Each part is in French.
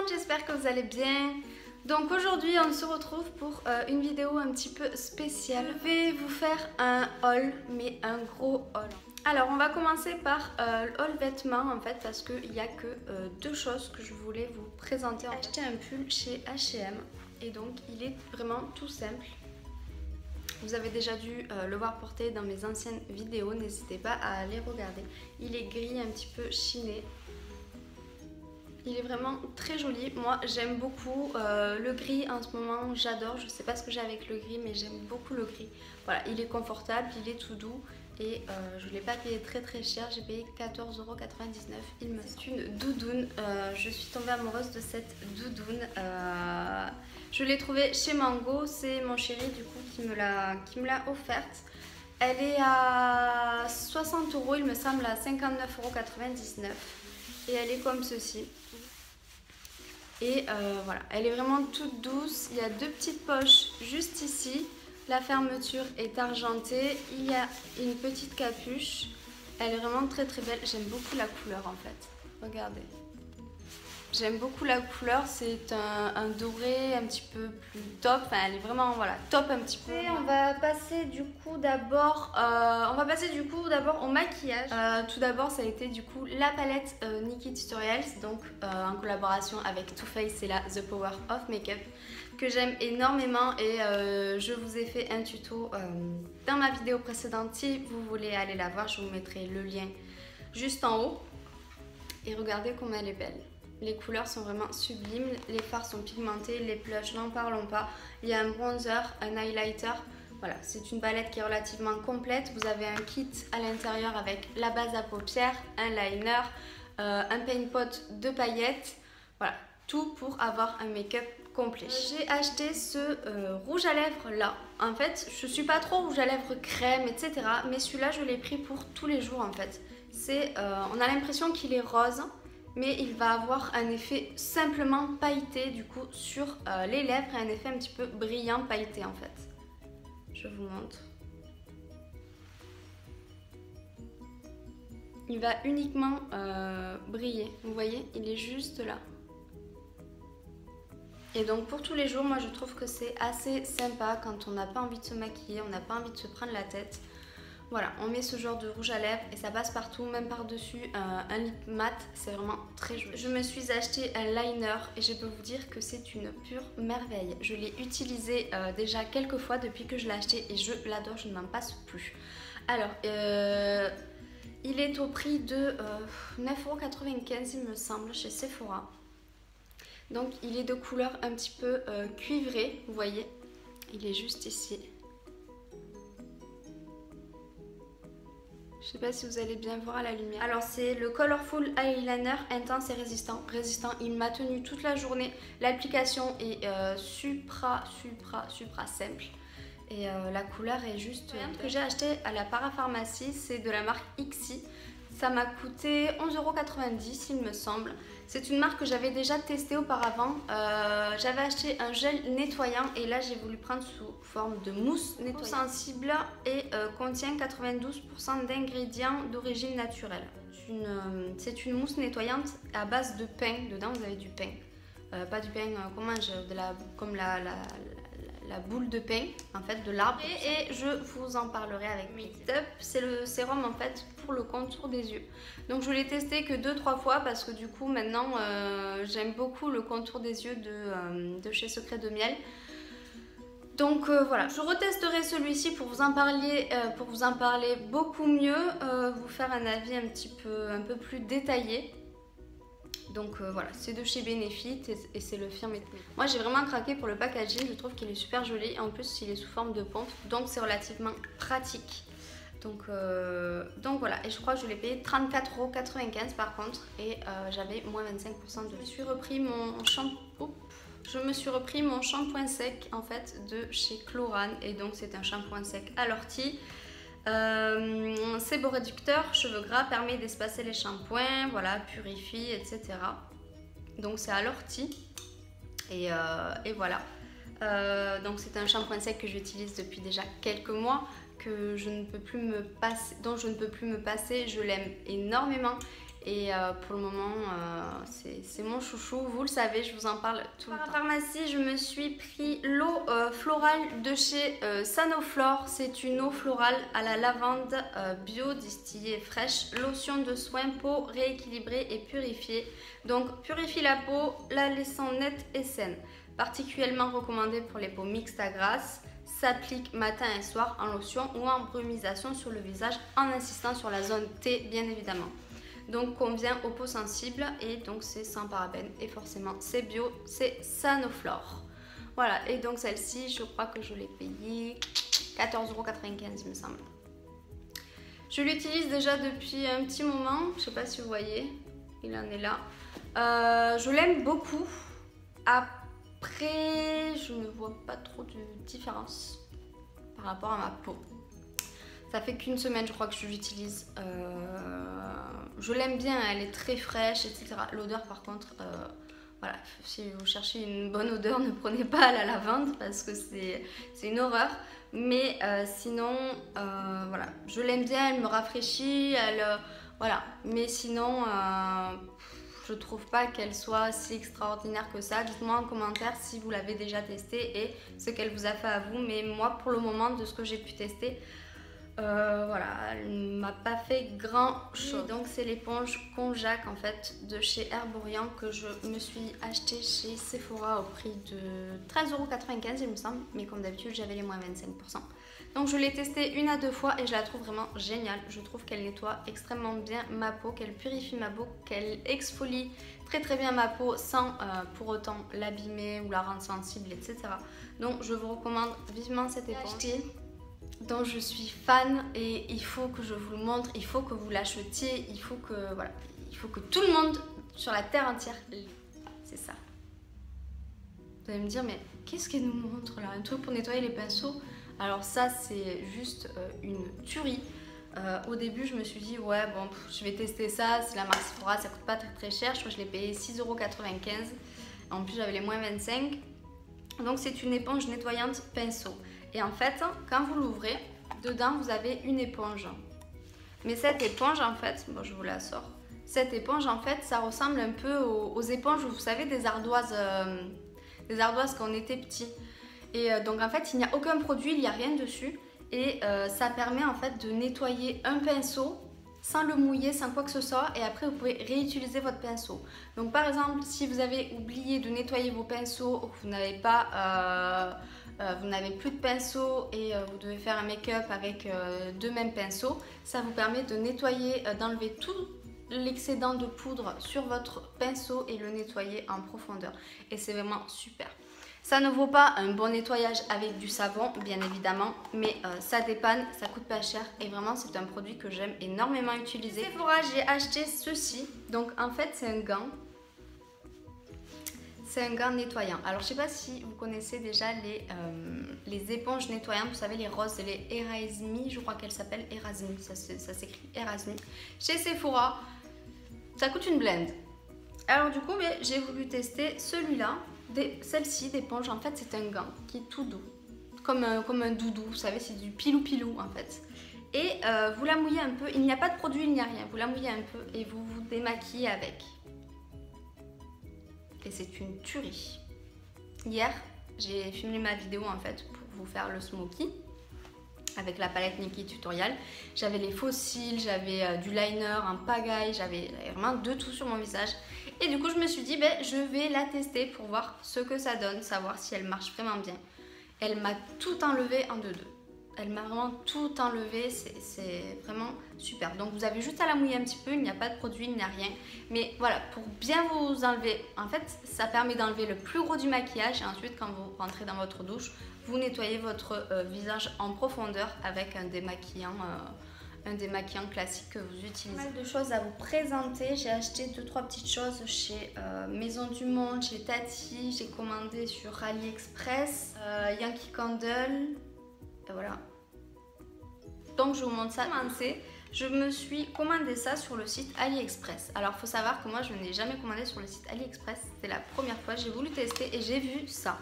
monde, j'espère que vous allez bien. Donc aujourd'hui on se retrouve pour euh, une vidéo un petit peu spéciale. Je vais vous faire un haul, mais un gros haul. Alors on va commencer par euh, le haul vêtements en fait parce qu'il n'y a que euh, deux choses que je voulais vous présenter. J'ai acheté un pull chez H&M et donc il est vraiment tout simple. Vous avez déjà dû le voir porter dans mes anciennes vidéos, n'hésitez pas à aller regarder. Il est gris, un petit peu chiné, il est vraiment très joli. Moi, j'aime beaucoup euh, le gris en ce moment. J'adore. Je sais pas ce que j'ai avec le gris, mais j'aime beaucoup le gris. Voilà, il est confortable, il est tout doux. Et euh, je ne l'ai pas payé très très cher. J'ai payé 14,99€. Il me C'est une doudoune. Euh, je suis tombée amoureuse de cette doudoune. je l'ai trouvée chez Mango. C'est mon chéri du coup qui me l'a offerte. Elle est à 60 euros, il me semble, à 59,99€ et elle est comme ceci. Et euh, voilà, elle est vraiment toute douce. Il y a deux petites poches juste ici. La fermeture est argentée. Il y a une petite capuche. Elle est vraiment très très belle. J'aime beaucoup la couleur en fait. Regardez. J'aime beaucoup la couleur, c'est un, doré un petit peu plus top, enfin elle est vraiment voilà, top un petit peu. Et on va passer du coup d'abord euh, on va passer du coup d'abord au maquillage. Euh, tout d'abord ça a été du coup la palette euh, Nikki Tutorials, donc en collaboration avec Too Faced, c'est la The Power of Makeup que j'aime énormément et je vous ai fait un tuto dans ma vidéo précédente si vous voulez aller la voir, je vous mettrai le lien juste en haut. Et regardez comme elle est belle. Les couleurs sont vraiment sublimes, les fards sont pigmentés, les blushs n'en parlons pas. Il y a un bronzer, un highlighter. Voilà, c'est une palette qui est relativement complète. Vous avez un kit à l'intérieur avec la base à paupières, un liner, euh, un paint pot de paillettes. Voilà, tout pour avoir un make-up complet. J'ai acheté ce euh, rouge à lèvres là. En fait, je suis pas trop rouge à lèvres crème, etc. Mais celui-là, je l'ai pris pour tous les jours en fait. C'est, euh, on a l'impression qu'il est rose mais il va avoir un effet simplement pailleté du coup sur euh, les lèvres et un effet un petit peu brillant pailleté en fait. Je vous montre. Il va uniquement euh, briller, vous voyez, il est juste là. Et donc pour tous les jours, moi je trouve que c'est assez sympa quand on n'a pas envie de se maquiller, on n'a pas envie de se prendre la tête. Voilà, on met ce genre de rouge à lèvres et ça passe partout, même par-dessus euh, un lip mat, c'est vraiment très joli. Je me suis acheté un liner et je peux vous dire que c'est une pure merveille. Je l'ai utilisé euh, déjà quelques fois depuis que je l'ai acheté et je l'adore, je ne m'en passe plus. Alors, euh, il est au prix de 9,95€ il me semble chez Sephora. Donc il est de couleur un petit peu cuivrée, vous voyez, il est juste ici. Je sais pas si vous allez bien voir à la lumière. Alors c'est le Colorful Eyeliner intense et résistant. Résistant, il m'a tenu toute la journée. L'application est euh, supra, supra, supra simple. Et euh, la couleur est juste... que j'ai acheté à la parapharmacie, c'est de la marque Ixi. Ça m'a coûté 11,90€ il me semble. C'est une marque que j'avais déjà testée auparavant. Euh, j'avais acheté un gel nettoyant et là j'ai voulu prendre sous forme de mousse nettoyante. sensible et euh, contient 92% d'ingrédients d'origine naturelle. C'est une, une, mousse nettoyante à base de pain. Dedans vous avez du pain. Euh, pas du pain mange, de la, comme la, la boule de pain en fait de l'arbre et, je vous en parlerai avec Up. C'est le sérum en fait pour le contour des yeux. Donc je l'ai testé que 2-3 fois parce que du coup maintenant euh, j'aime beaucoup le contour des yeux de, euh, de chez Secret de Miel. Donc euh, voilà, je retesterai celui-ci pour vous en parler, pour vous en parler beaucoup mieux, vous faire un avis un petit peu, un peu plus détaillé. Donc euh, voilà, c'est de chez Benefit et, c'est le firme. Moi j'ai vraiment craqué pour le packaging, je trouve qu'il est super joli. En plus il est sous forme de pompe, donc c'est relativement pratique. Donc, euh, donc voilà, et je crois que je l'ai payé 34,95€ par contre, et euh, j'avais moins 25% de... Je me suis repris mon shampoing... Je me suis repris mon shampoing sec en fait de chez Chlorane et donc c'est un shampoing sec à l'ortie. Euh, beau réducteur, cheveux gras, permet d'espacer les shampoings, voilà, purifie, etc. Donc c'est à l'ortie. Et, euh, et, voilà. Euh, donc c'est un shampoing sec que j'utilise depuis déjà quelques mois, que je ne peux plus me passer, dont je ne peux plus me passer. Je l'aime énormément. Et euh, pour le moment, euh, c'est mon chouchou. Vous le savez, je vous en parle tout le temps. pharmacie, je me suis pris l'eau euh, florale de chez Sanoflore. C'est une eau florale à la lavande bio distillée fraîche. Lotion de soin peau rééquilibrée et purifiée. Donc purifie la peau, la laissant nette et saine. Particulièrement recommandée pour les peaux mixtes à grasse s'applique matin et soir en lotion ou en brumisation sur le visage en insistant sur la zone T bien évidemment donc convient aux peaux sensibles et donc c'est sans parabènes et forcément c'est bio, c'est Sanoflore. Voilà, et donc celle-ci, je crois que je l'ai payée 14,95€ il me semble. Je l'utilise déjà depuis un petit moment, je sais pas si vous voyez, il en est là. Euh, je l'aime beaucoup. Après, je ne vois pas trop de différence par rapport à ma peau. Ça fait qu'une semaine, je crois, que je l'utilise. Euh, je l'aime bien, elle est très fraîche, etc. L'odeur, par contre, euh, voilà, si vous cherchez une bonne odeur, ne prenez pas la lavande parce que c'est une horreur. Mais euh, sinon, voilà, je l'aime bien, elle me rafraîchit, elle, voilà. Mais sinon, je trouve pas qu'elle soit si extraordinaire que ça. Dites-moi en commentaire si vous l'avez déjà testée et ce qu'elle vous a fait à vous. Mais moi, pour le moment, de ce que j'ai pu tester, euh, voilà, elle m'a pas fait grand chose. Donc c'est l'éponge Conjac en fait de chez Herborian que je me suis acheté chez Sephora au prix de 13,95€ il me semble. Mais comme d'habitude j'avais les moins 25%. Donc je l'ai testée une à deux fois et je la trouve vraiment géniale. Je trouve qu'elle nettoie extrêmement bien ma peau, qu'elle purifie ma peau, qu'elle exfolie très très bien ma peau sans euh, pour autant l'abîmer ou la rendre sensible etc. Donc je vous recommande vivement cette éponge dont je suis fan et il faut que je vous le montre, il faut que vous l'achetiez, il faut que voilà, il faut que tout le monde sur la terre entière C'est ça. Vous allez me dire mais qu'est-ce qu'elle nous montre là? Un truc pour nettoyer les pinceaux? Alors ça c'est juste euh, une tuerie. Euh, au début je me suis dit ouais bon je vais tester ça, c'est la marque Sephora, ça coûte pas très très cher, je crois que je l'ai payé 6,95€. En plus j'avais les moins 25. Donc c'est une éponge nettoyante pinceau. Et en fait, quand vous l'ouvrez, dedans vous avez une éponge. Mais cette éponge en fait, bon je vous la sors. Cette éponge en fait, ça ressemble un peu aux, éponges, vous savez, des ardoises, euh, des ardoises quand on était petit. Et euh, donc en fait, il n'y a aucun produit, il n'y a rien dessus. Et euh, ça permet en fait de nettoyer un pinceau sans le mouiller, sans quoi que ce soit, et après vous pouvez réutiliser votre pinceau. Donc par exemple, si vous avez oublié de nettoyer vos pinceaux, ou que vous n'avez pas euh, vous n'avez plus de pinceau et euh, vous devez faire un make-up avec euh, deux mêmes pinceaux, ça vous permet de nettoyer, d'enlever tout l'excédent de poudre sur votre pinceau et le nettoyer en profondeur. Et c'est vraiment super. Ça ne vaut pas un bon nettoyage avec du savon, bien évidemment, mais ça dépanne, ça coûte pas cher et vraiment c'est un produit que j'aime énormément utiliser. Sephora, j'ai acheté ceci. Donc en fait, c'est un gant c'est un gant nettoyant. Alors je sais pas si vous connaissez déjà les, euh, les éponges nettoyantes, vous savez les roses, les Erasmi, je crois qu'elle s'appelle Erasmi, ça, s'écrit Erasmi. Chez Sephora, ça coûte une blende. Alors du coup j'ai voulu tester celui-là, celle-ci d'éponge, en fait c'est un gant qui est tout doux, comme un, comme un doudou, vous savez c'est du pilou-pilou en fait. Et euh, vous la mouillez un peu, il n'y a pas de produit, il n'y a rien, vous la mouillez un peu et vous vous démaquillez avec et c'est une tuerie. Hier, j'ai filmé ma vidéo en fait pour vous faire le smoky avec la palette Nikki Tutorial. J'avais les fossiles, j'avais euh, du liner, un pagaille, j'avais vraiment de tout sur mon visage. Et du coup, je me suis dit, ben, je vais la tester pour voir ce que ça donne, savoir si elle marche vraiment bien. Elle m'a tout enlevé en deux-deux. Elle m'a vraiment tout enlevé, c'est vraiment super. Donc vous avez juste à la mouiller un petit peu, il n'y a pas de produit, il n'y a rien. Mais voilà, pour bien vous enlever, en fait, ça permet d'enlever le plus gros du maquillage. Et ensuite, quand vous rentrez dans votre douche, vous nettoyez votre euh, visage en profondeur avec un démaquillant. Euh, un démaquillant classique que vous utilisez. Pas mal de choses à vous présenter. J'ai acheté deux trois petites choses chez euh, Maison du Monde, chez Tati. J'ai commandé sur AliExpress, Yankee Candle. Et voilà, donc je vous montre ça. Je me suis commandé ça sur le site AliExpress. Alors faut savoir que moi je n'ai jamais commandé sur le site AliExpress. C'était la première fois, j'ai voulu tester et j'ai vu ça.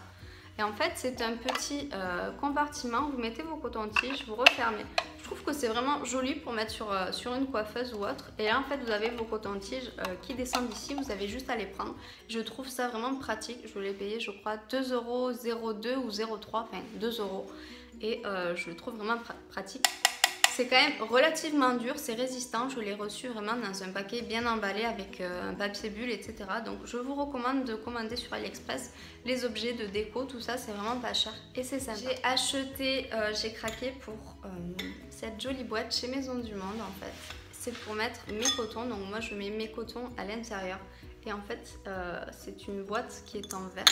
Et en fait, c'est un petit euh, compartiment. Vous mettez vos cotons-tiges, vous refermez. Je trouve que c'est vraiment joli pour mettre sur, euh, sur une coiffeuse ou autre. Et là, en fait, vous avez vos cotons-tiges euh, qui descendent ici. Vous avez juste à les prendre. Je trouve ça vraiment pratique. Je l'ai payé, je crois, 2,02€ ou 0,3€. Enfin, 2 euros. Et je le trouve vraiment pratique. C'est quand même relativement dur, c'est résistant. Je l'ai reçu vraiment dans un paquet bien emballé avec euh, un papier bulle, etc. Donc je vous recommande de commander sur AliExpress les objets de déco, tout ça c'est vraiment pas cher et c'est sympa. J'ai acheté, euh, j'ai craqué pour euh, cette jolie boîte chez Maison du Monde en fait. C'est pour mettre mes cotons, donc moi je mets mes cotons à l'intérieur. Et en fait c'est une boîte qui est en verre.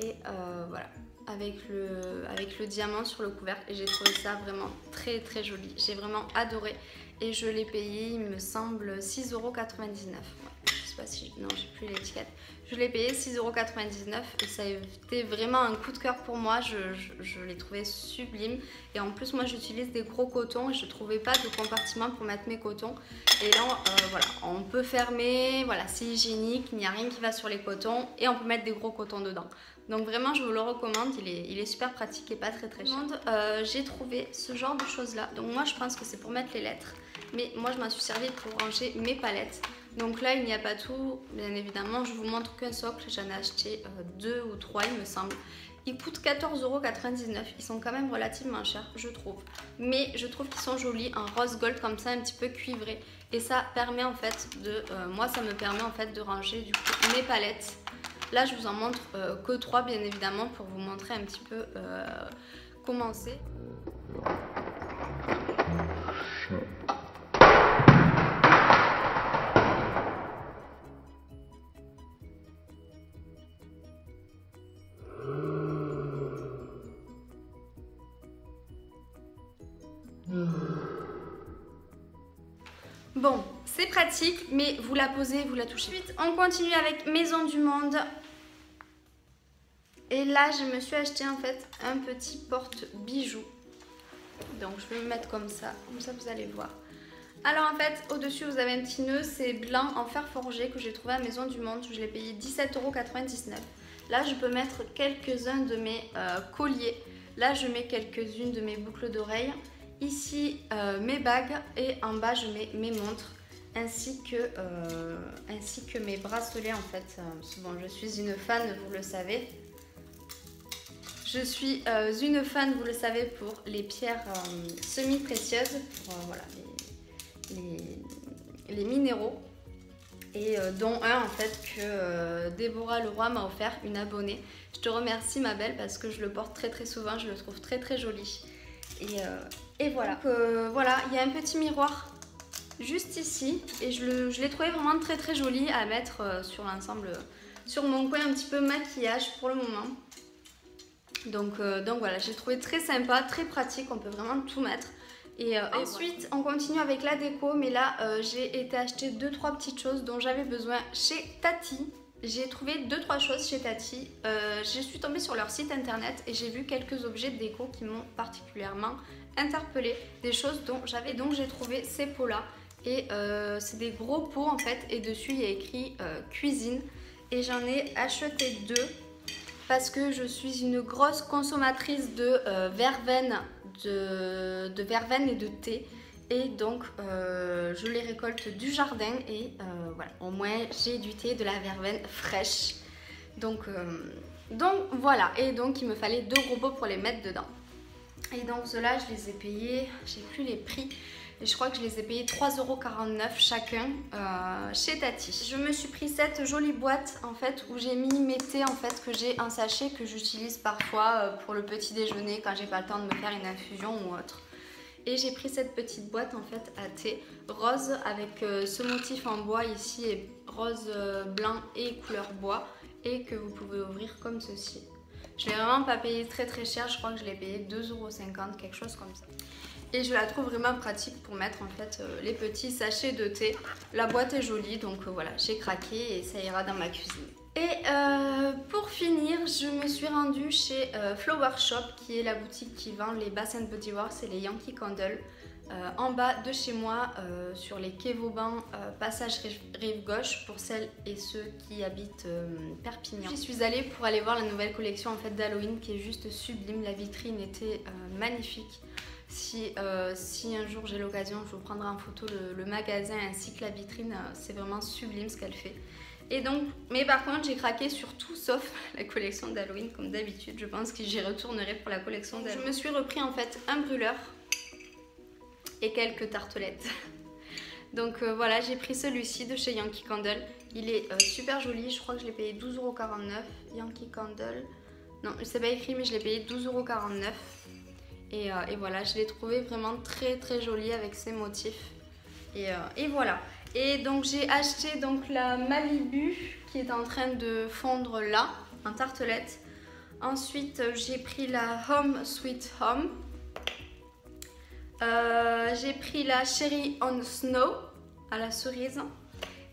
Et voilà, avec le, diamant sur le couvercle et j'ai trouvé ça vraiment très très joli. J'ai vraiment adoré et je l'ai payé, il me semble, 6,99€. je sais pas si... Non, j'ai plus l'étiquette. Je l'ai payé 6,99€ et ça a été vraiment un coup de cœur pour moi. Je, je, l'ai trouvé sublime. Et en plus, moi, j'utilise des gros cotons et je trouvais pas de compartiment pour mettre mes cotons. Et là, euh, voilà, on peut fermer, voilà, c'est hygiénique, il n'y a rien qui va sur les cotons et on peut mettre des gros cotons dedans. Donc vraiment, je vous le recommande, il est, il est super pratique et pas très très cher. Euh, j'ai trouvé ce genre de choses là. Donc moi, je pense que c'est pour mettre les lettres. Mais moi, je m'en suis servi pour ranger mes palettes. Donc là, il n'y a pas tout, bien évidemment. Je vous montre qu'un socle, j'en ai acheté euh, deux ou trois, il me semble. Ils coûtent 14,99€. Ils sont quand même relativement chers, je trouve. Mais je trouve qu'ils sont jolis en rose gold comme ça, un petit peu cuivré. Et ça permet en fait de... Euh, moi, ça me permet en fait de ranger du mes palettes Là, je vous en montre euh, que trois, bien évidemment, pour vous montrer un petit peu comment c'est. Bon, c'est pratique, mais vous la posez, vous la touchez. Ensuite, on continue avec Maison du Monde. Et là, je me suis acheté en fait un petit porte-bijoux. Donc, je vais me mettre comme ça. Comme ça, vous allez voir. Alors en fait, au-dessus, vous avez un petit nœud. C'est blanc en fer forgé que j'ai trouvé à Maison du Monde. Je l'ai payé 17,99€. Là, je peux mettre quelques-uns de mes euh, colliers. Là, je mets quelques-unes de mes boucles d'oreilles. Ici, euh, mes bagues. Et en bas, je mets mes montres ainsi que, euh, ainsi que mes bracelets en fait. Euh, bon, je suis une fan, vous le savez. Je suis une fan, vous le savez, pour les pierres semi-précieuses, pour voilà, les, les, minéraux. Et dont un en fait que Déborah Leroy m'a offert, une abonnée. Je te remercie ma belle parce que je le porte très très souvent, je le trouve très très joli. Et, et voilà. Donc, voilà, il y a un petit miroir juste ici et je l'ai trouvé vraiment très très joli à mettre euh, sur l'ensemble, sur mon coin un petit peu maquillage pour le moment. Donc, euh, donc voilà, j'ai trouvé très sympa, très pratique, on peut vraiment tout mettre. Et, euh, ensuite, on continue avec la déco, mais là, j'ai été acheter 2-3 petites choses dont j'avais besoin chez Tati. J'ai trouvé 2-3 choses chez Tati. je suis tombée sur leur site internet et j'ai vu quelques objets de déco qui m'ont particulièrement interpellée. Des choses dont j'avais donc j'ai trouvé ces pots-là. Et euh, c'est des gros pots en fait. Et dessus, il y a écrit euh, cuisine. Et j'en ai acheté deux parce que je suis une grosse consommatrice de euh, verveine, de, de, verveine et de thé. Et donc, je les récolte du jardin et voilà, au moins j'ai du thé, de la verveine fraîche. Donc, donc voilà, et donc il me fallait deux gros pots pour les mettre dedans. Et donc ceux-là, je les ai payés, j'ai plus les prix, et je crois que je les ai payés 3,49€ chacun euh, chez Tati. Je me suis pris cette jolie boîte en fait où j'ai mis mes thés en fait que j'ai un sachet que j'utilise parfois euh, pour le petit déjeuner quand j'ai pas le temps de me faire une infusion ou autre. Et j'ai pris cette petite boîte en fait à thé rose avec euh, ce motif en bois ici et rose blanc et couleur bois et que vous pouvez ouvrir comme ceci. Je l'ai vraiment pas payé très très cher, je crois que je l'ai payé 2,50€, quelque chose comme ça. Et je la trouve vraiment pratique pour mettre en fait euh, les petits sachets de thé. La boîte est jolie donc euh, voilà, j'ai craqué et ça ira dans ma cuisine. Et euh, pour finir, je me suis rendue chez Flower Shop qui est la boutique qui vend les Bath Body Works et les Yankee Candle. euh, en bas de chez moi, euh, sur les quais Vauban, euh, passage rive, gauche, pour celles et ceux qui habitent Perpignan. J'y suis allée pour aller voir la nouvelle collection en fait d'Halloween qui est juste sublime. La vitrine était magnifique. Si, si, un jour j'ai l'occasion, je vous prendrai en photo le, magasin ainsi que la vitrine. c'est vraiment sublime ce qu'elle fait. Et donc, mais par contre, j'ai craqué sur tout sauf la collection d'Halloween comme d'habitude. Je pense que j'y retournerai pour la collection d'Halloween. Je me suis repris en fait un brûleur et quelques tartelettes. Donc euh, voilà, j'ai pris celui-ci de chez Yankee Candle. Il est euh, super joli, je crois que je l'ai payé 12,49€. Yankee Candle. Non, c'est pas écrit, mais je l'ai payé 12,49€. Et, euh, et voilà, je l'ai trouvé vraiment très très joli avec ses motifs. Et, et voilà. Et donc j'ai acheté donc la Malibu qui est en train de fondre là, en tartelette. Ensuite, j'ai pris la Home Sweet Home euh, j'ai pris la Cherry on Snow à la cerise.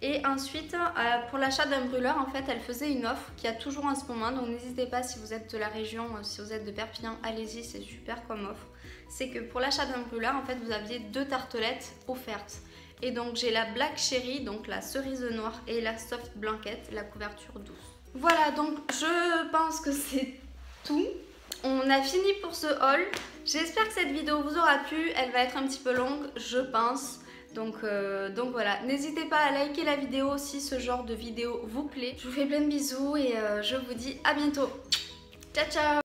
Et ensuite, euh, pour l'achat d'un brûleur, en fait, elle faisait une offre qui a toujours en ce moment. Donc n'hésitez pas si vous êtes de la région, euh, si vous êtes de Perpignan, allez-y, c'est super comme offre. C'est que pour l'achat d'un brûleur, en fait, vous aviez deux tartelettes offertes. Et donc j'ai la Black Cherry, donc la cerise noire, et la Soft Blanquette, la couverture douce. Voilà, donc je pense que c'est tout. On a fini pour ce haul. J'espère que cette vidéo vous aura plu. Elle va être un petit peu longue, je pense. Donc, euh, donc voilà, n'hésitez pas à liker la vidéo si ce genre de vidéo vous plaît. Je vous fais plein de bisous et euh, je vous dis à bientôt. Ciao ciao